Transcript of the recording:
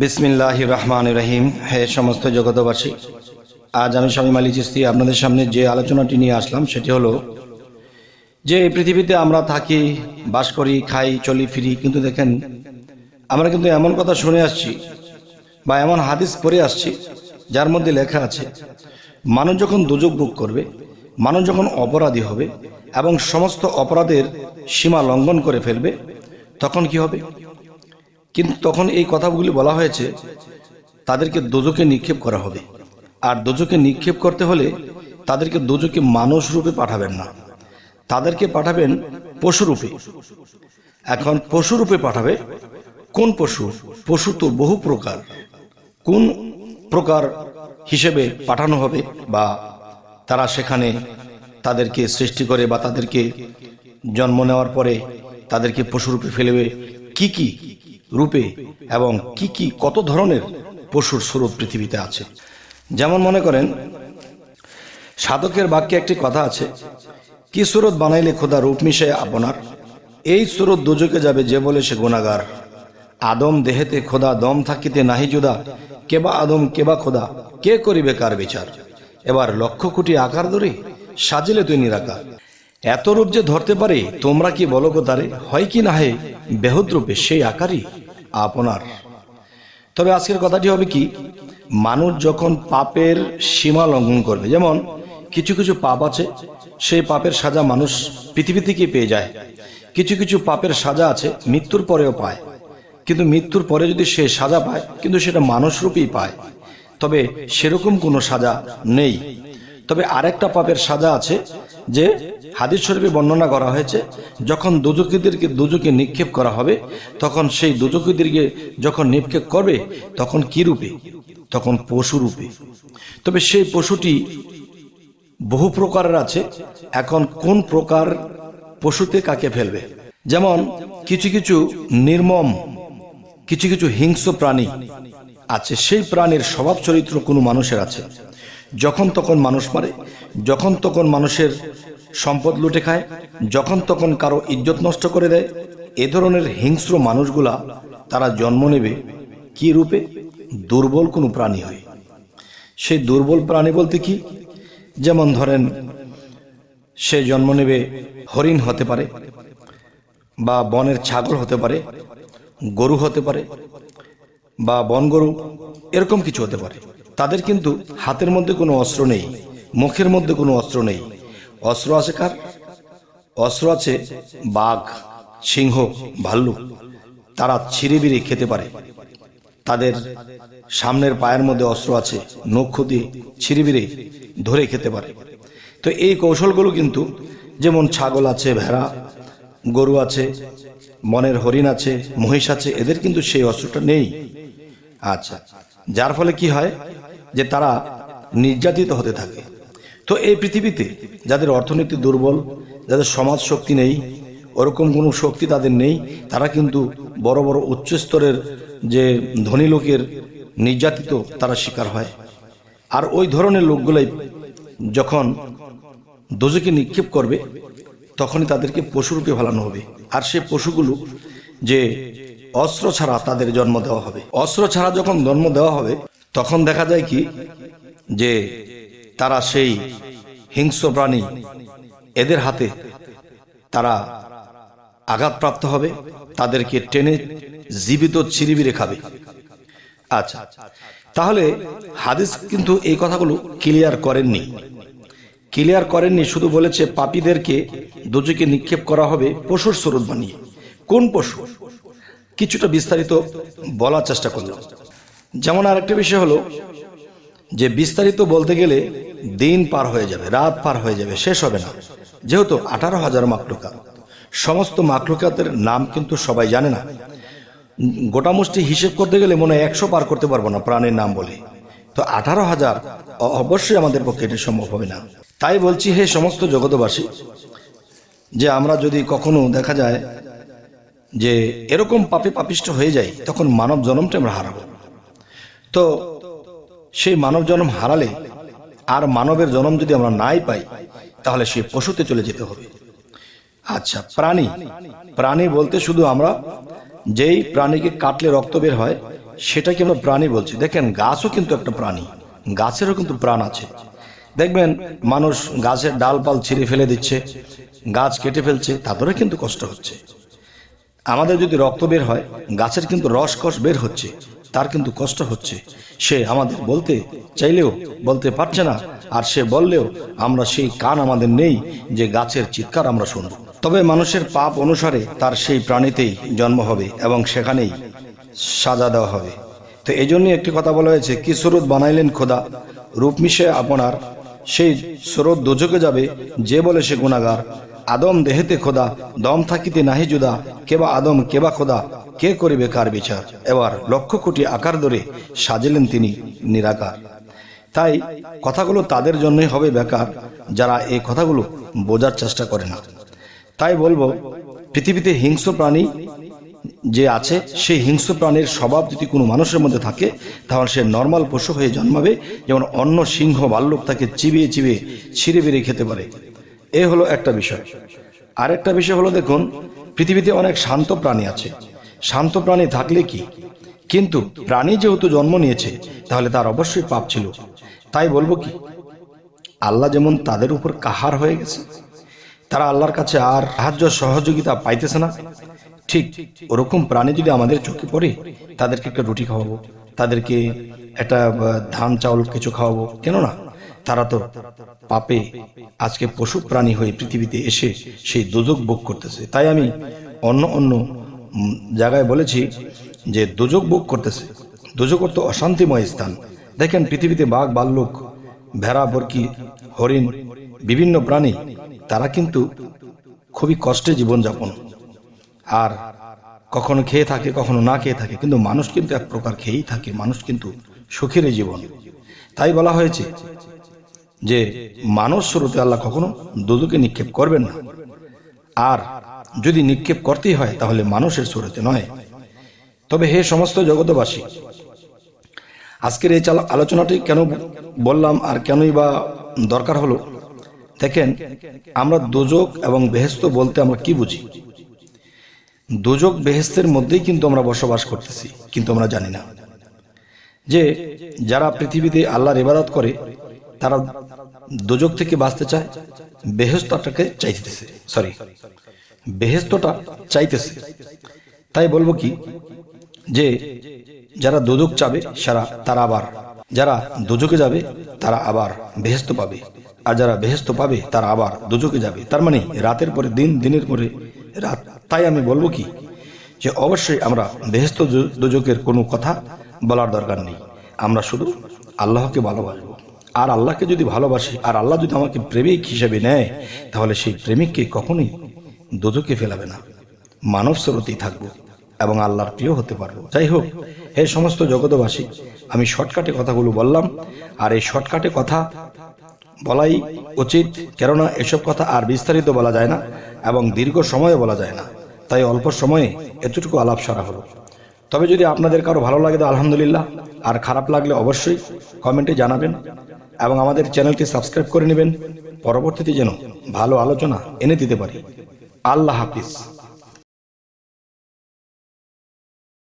বিসমিল্লাহ রহমান রহিম। হে সমস্ত জগতবাসী আজ আমি স্বামী মালি চিস্তি আপনাদের সামনে যে আলোচনাটি নিয়ে আসলাম, সেটি হলো যে এই পৃথিবীতে আমরা থাকি, বাস করি, খাই, চলি, ফিরি, কিন্তু দেখেন, আমরা কিন্তু এমন কথা শুনে আসছি বা এমন হাদিস পড়ে আসছি, যার মধ্যে লেখা আছে, মানুষ যখন দুযোগ ভোগ করবে, মানুষ যখন অপরাধী হবে এবং সমস্ত অপরাধের সীমা লঙ্ঘন করে ফেলবে, তখন কি হবে? কিন্তু তখন এই কথাগুলি বলা হয়েছে, তাদেরকে দোজকে নিক্ষেপ করা হবে। আর দোজকে নিক্ষেপ করতে হলে তাদেরকে দোজকে মানুষ রূপে পাঠাবেন না। তাদেরকে পাঠাবেন পশু রূপে। এখন পশু রূপে পাঠাবে কোন পশু? পশু তো বহু প্রকার। কোন প্রকার হিসেবে পাঠানো হবে বা তারা সেখানে তাদেরকে সৃষ্টি করে বা তাদেরকে জন্ম নেওয়ার পরে তাদেরকে পশুরূপে ফেলবে? কি কি? রূপে এবং কি কি কত ধরনের পশুর স্বরূপ পৃথিবীতে আছে। যেমন মনে করেন, সাধকের বাক্যে একটি কথা আছে, কি সুরত বানাইলে খোদা রূপ মিশে আপনার? এই সুরত দুজকে যাবে যে বলে সে গুণাগার। আদম দেহেতে খোদা, দম থাকিতে নাহি জুদা। কেবা আদম কেবা খোদা, কে করিবে কার বিচার? এবার লক্ষ কোটি আকার ধরে সাজিলে তুই নিরাকার। এত রূপ যে ধরতে পারে, তোমরা কি বলো তারে? হয় কি না হে? বেহদ রূপে সেই আকারই আপনার। তবে আজকের কথাটি হবে কি, মানুষ যখন পাপের সীমা লঙ্ঘন করবে, যেমন কিছু কিছু পাপ আছে, সেই পাপের সাজা মানুষ পৃথিবী থেকে পেয়ে যায়। কিছু কিছু পাপের সাজা আছে, মৃত্যুর পরেও পায়। কিন্তু মৃত্যুর পরে যদি সে সাজা পায়, কিন্তু সেটা মানুষ রূপেই পায়। তবে সেরকম কোনো সাজা নেই। তবে আরেকটা পাপের সাজা আছে যে হাদিস শরীফে বর্ণনা করা হয়েছে, যখন দুজকিদেরকে দুজকে নিক্ষেপ করা হবে, তখন সেই দুজকিদেরকে যখন নিক্ষেপ করবে, তখন কি রূপে? তখন পশু রূপে। তবে সেই পশুটি বহু প্রকারের আছে। এখন কোন প্রকার পশুতে কাকে ফেলবে? যেমন কিছু কিছু নির্মম, কিছু কিছু হিংস্র প্রাণী আছে। সেই প্রাণীর স্বভাব চরিত্র কোনো মানুষের আছে। যখন তখন মানুষ মারে, যখন তখন মানুষের সম্পদ লুটে খায়, যখন তখন কারও ইজ্জত নষ্ট করে দেয়, এ ধরনের হিংস্র মানুষগুলা তারা জন্ম নেবে কি রূপে? দুর্বল কোনো প্রাণী হয়। সেই দুর্বল প্রাণী বলতে কি? যেমন ধরেন, সে জন্ম নেবে হরিণ হতে পারে বা বনের ছাগল হতে পারে, গরু হতে পারে বা বন গরু এরকম কিছু হতে পারে। তাদের কিন্তু হাতের মধ্যে কোনো অস্ত্র নেই, মুখের মধ্যে কোনো অস্ত্র নেই। অস্ত্র আছে কার? অস্ত্র আছে বাঘ, সিংহ, ভাল্লুক। তারা ছিঁড়িবিড়ি খেতে পারে। তাদের সামনের পায়ের মধ্যে অস্ত্র আছে, নখ দিয়ে ছিঁড়িবিড়ি ধরে খেতে পারে। তো এই কৌশলগুলো কিন্তু যেমন ছাগল আছে, ভেড়া, গরু আছে মনের হরিণ আছে, মহিষ আছে, এদের কিন্তু সেই অস্ত্রটা নেই। আচ্ছা যার ফলে কি হয়? যে তারা নির্যাতিত হতে থাকে। তো এই পৃথিবীতে যাদের অর্থনীতি দুর্বল, যাদের সমাজ শক্তি নেই, ওরকম কোনো শক্তি তাদের নেই, তারা কিন্তু বড় বড় উচ্চস্তরের যে ধনী লোকের নির্যাতিত তারা শিকার হয়। আর ওই ধরনের লোকগুলাই যখন দোজকে নিক্ষেপ করবে, তখনই তাদেরকে পশুরূপে ফেলানো হবে। আর সে পশুগুলো যে অস্ত্র ছাড়া তাদের জন্ম দেওয়া হবে। অস্ত্র ছাড়া যখন জন্ম দেওয়া হবে তখন দেখা যায় কি? যে তারা সেই হিংস্র প্রাণী এদের হাতে তারা আঘাতপ্রাপ্ত হবে, তাদেরকে টেনে জীবিত চিরিবিরে খাবে। আচ্ছা তাহলে হাদিস কিন্তু এই কথাগুলো ক্লিয়ার করেননি। ক্লিয়ার করেননি শুধু বলেছে পাপীদেরকে দুজকে নিক্ষেপ করা হবে পশুর স্বরূপ বানিয়ে। কোন পশু? কিছুটা বিস্তারিত বলার চেষ্টা করলাম। যেমন আরেকটা বিষয় হলো যে বিস্তারিত বলতে গেলে দিন পার হয়ে যাবে, রাত পার হয়ে যাবে, শেষ হবে না। যেহেতু আঠারো হাজার মাকলুকাত, সমস্ত মাকলুকাতের নাম কিন্তু সবাই জানে না। গোটা মুষ্টি হিসেব করতে গেলে মনে হয় একশো পার করতে পারব না প্রাণের নাম বলে। তো আঠারো হাজার অবশ্যই আমাদের পক্ষে এটি সম্ভব হবে না। তাই বলছি হে সমস্ত জগতবাসী যে আমরা যদি কখনো দেখা যায় যে এরকম পাপে পাপিষ্ট হয়ে যায় তখন মানব জন্মটা আমরা হারাবো। তো সেই মানব জন্ম হারালে আর মানবের জন্ম যদি আমরা নাই পাই, তাহলে সে পশুতে চলে যেতে হবে। আচ্ছা প্রাণী। প্রাণী বলতে শুধু আমরা যেই প্রাণীকে কাটলে রক্ত বের হয়, সেটাকে আমরা প্রাণী বলছি। দেখেন, গাছও কিন্তু একটা প্রাণী। গাছেরও কিন্তু প্রাণ আছে। দেখবেন, মানুষ গাছের ডালপাল ছিঁড়ে ফেলে দিচ্ছে, গাছ কেটে ফেলছে, তাদেরও কিন্তু কষ্ট হচ্ছে। আমাদের যদি রক্ত বের হয়, গাছের কিন্তু রস রসকস বের হচ্ছে। তার কিন্তু কষ্ট হচ্ছে। সে আমাদের বলতে চাইলেও বলতে পারছে না, আর সে বললেও আমরা সেই কান আমাদের নেই যে গাছের চিৎকার আমরা শুনব। তবে মানুষের পাপ অনুসারে তার সেই প্রাণীতেই জন্ম হবে এবং সেখানেই সাজা দেওয়া হবে। তো এই জন্যই একটি কথা বলা হয়েছে, কি স্রোত বানাইলেন খোদা? রূপ মিশে আপনার। সেই স্রোত দোজকে যাবে, যে বলে সে গুণাগার। আদম দেহেতে খোদা, দম থাকিতে নাহি জুদা। কেবা আদম, কেবা খোদা। কে করিবে কার বিচার? এবার লক্ষ কোটি আকার ধরে সাজিলেন তিনি নিরাকার। তাই কথাগুলো তাদের জন্যই হবে বেকার, যারা এই কথাগুলো বোঝার চেষ্টা করে না। তাই বলব, পৃথিবীতে হিংস্র প্রাণী যে আছে সেই হিংস্র প্রাণীর স্বভাব যদি কোনো মানুষের মধ্যে থাকে, তাহলে সে নর্মাল পশু হয়ে জন্মাবে, যেমন অন্য সিংহ ভাল্লুক তাকে চিবিয়ে চিবিয়ে ছিঁড়ে বেরিয়ে খেতে পারে। এ হলো একটা বিষয়। আরেকটা বিষয় হলো, দেখুন, পৃথিবীতে অনেক শান্ত প্রাণী আছে। শান্ত প্রাণী থাকলে কি? কিন্তু প্রাণী যেহেতু জন্ম নিয়েছে, তাহলে তার অবশ্যই পাপ ছিল। তাই বলব কি, আল্লাহ যেমন তাদের উপর কাহার হয়ে গেছে, তারা আল্লাহর কাছে আর সাহায্য সহযোগিতা পাইতেছে না। ঠিক ওরকম প্রাণী যদি আমাদের চোখে পড়ে, তাদেরকে একটা রুটি খাওয়াবো, তাদেরকে একটা ধান, চাউল কিছু খাওয়াবো, কেন না? তারা তো পাপে আজকে পশু প্রাণী হয়ে পৃথিবীতে এসে সেই দুযোগ ভোগ করতেছে। তাই আমি অন্য অন্য জায়গায় বলেছি যে দুযোগ বুক করতেছে। দুযোগ অর্থ অশান্তিময় স্থান। দেখেন পৃথিবীতে বাঘ, বাল্লুক, ভেড়া, বরকি, হরিণ, বিভিন্ন প্রাণী, তারা কিন্তু খুবই কষ্টে জীবনযাপন। আর কখনো খেয়ে থাকে, কখনো না খেয়ে থাকে। কিন্তু মানুষ কিন্তু এক প্রকার খেয়েই থাকে। মানুষ কিন্তু সুখের জীবন। তাই বলা হয়েছে যে মানুষ স্রোতে আল্লাহ কখনো দুদুকে নিক্ষেপ করবেন না। আর যদি নিক্ষেপ করতেই হয়, তাহলে মানুষের স্রোতে নয়। তবে হে সমস্ত জগতবাসী আজকের এই আলোচনাটি কেন বললাম আর কেনই বা দরকার হলো? দেখেন, আমরা দোজক এবং বেহেস্ত বলতে আমরা কি বুঝি? দোজক বেহেস্তের মধ্যেই কিন্তু আমরা বসবাস করতেছি, কিন্তু আমরা জানি না। যে যারা পৃথিবীতে আল্লাহর ইবাদত করে, তারা দোজক থেকে বাঁচতে চায় বেহেস্তটাকে চাইতেছে। সরি বেহেস্তটা চাইতেছে। তাই বলব কি, যে যারা দোজক চাবে, সারা তারা আবার। যারা দোজকে যাবে, তারা আবার বেহেস্ত পাবে। আর যারা বেহেস্ত পাবে, তারা আবার দোজকে যাবে। তার মানে রাতের পরে দিন, দিনের পরে রাত। তাই আমি বলব কি, যে অবশ্যই আমরা বেহেস্ত দোজকের কোনো কথা বলার দরকার নেই। আমরা শুধু আল্লাহকে ভালোবাসবো। আর আল্লাহকে যদি ভালোবাসি, আর আল্লাহ যদি আমাকে প্রেমিক হিসেবে নেয়, তাহলে সেই প্রেমিককে কখনোই দোজকে ফেলাবে না। মানব স্রোতেই থাকব এবং আল্লাহর প্রিয় হতে পারব। যাই হোক, হে সমস্ত জগতবাসী আমি শর্টকাটে কথাগুলো বললাম, আর এই শর্টকাটে কথা বলাই উচিত, কেননা এসব কথা আর বিস্তারিত বলা যায় না এবং দীর্ঘ সময়ে বলা যায় না। তাই অল্প সময়ে এতটুকু আলাপ সারা হলো। তবে যদি আপনাদের কারও ভালো লাগে তো আলহামদুলিল্লাহ, আর খারাপ লাগলে অবশ্যই কমেন্টে জানাবেন এবং আমাদের চ্যানেলটি সাবস্ক্রাইব করে নেবেন। পরবর্তীতে যেন ভালো আলোচনা এনে দিতে পারি। আল্লাহ হাফিজ।